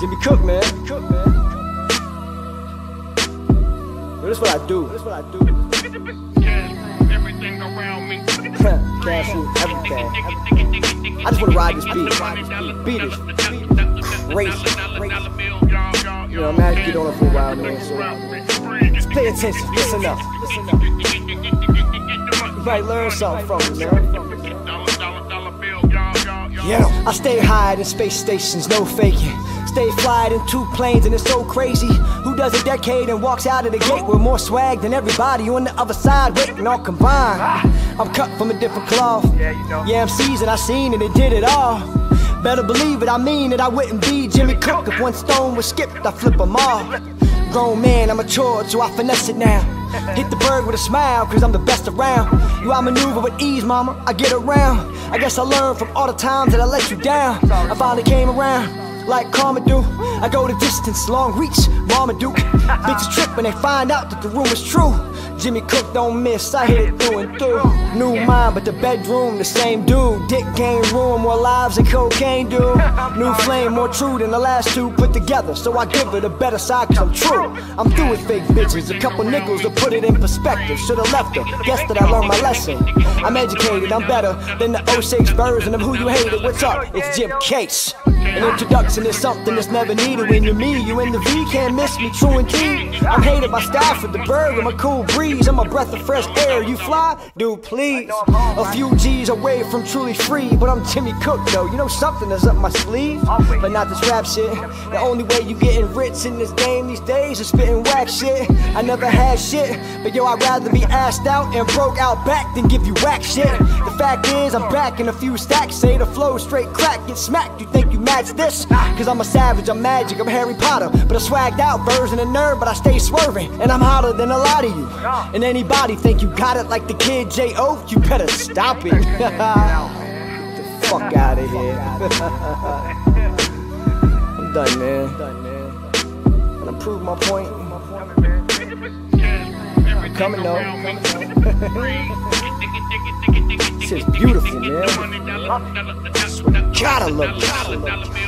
Jimmy Cook, man. Cook, man. Yo, this what I do. This is what I do. Everything around me. Cash food, everything. I just wanna ride this beat. Beat it. Crazy. You know, I'm mad to get on it for a while, man. So just pay attention. Listen up. Listen up. You might learn something from it, man. Yeah, I stay high in space stations, no faking. Stay flying in two planes and it's so crazy. Who does a decade and walks out of the gate with more swag than everybody on the other side waiting all combined? I'm cut from a different cloth. Yeah, you know. Yeah, MCs and I seen it and did it all. Better believe it, I mean it, I wouldn't be Jimmy Cook if one stone was skipped, I flip them all. Grown man, I'm matured, so I finesse it now. Hit the bird with a smile, cause I'm the best around. You outmaneuver with ease, mama, I get around. I guess I learned from all the times that I let you down. I finally came around, like Karma do. I go the distance, long reach, Mama Duke. Bitches trip when they find out that the rumor's true. Jimmy Cook don't miss, I hit it through and through. New mind, but the bedroom, the same dude. Dick game room, more lives than cocaine do. New flame, more true than the last two put together. So I give it a better side, cause I'm true. I'm through with fake bitches, a couple nickels to put it in perspective. Should've left her, guess that I learned my lesson. I'm educated, I'm better than the 06 version of who you hated. What's up? It's Jim Case. An introduction is something that's never needed when you're me. You in the V can't miss me, true indeed. I'm hated by Stafford, the bird, I'm a cool breeze. I'm a breath of fresh air. You fly? Dude, please. A few G's away from truly free, but I'm Jimmy Cook though. You know something that's up my sleeve, but not this rap shit. The only way you getting rich in this game these days is spitting whack shit. I never had shit, but yo, I'd rather be assed out and broke out back than give you whack shit. The fact is, I'm back in a few stacks. Say the flow straight crack, get smacked. You think you match this? Cause I'm a savage, I'm magic, I'm Harry Potter. But a swagged out version of nerd, but I stay swerving. And I'm hotter than a lot of you. And anybody think you got it like the kid J.O., you better stop it. Get the fuck out of here. I'm done, man. And I proved my point. Coming though. This is beautiful, man. I love it.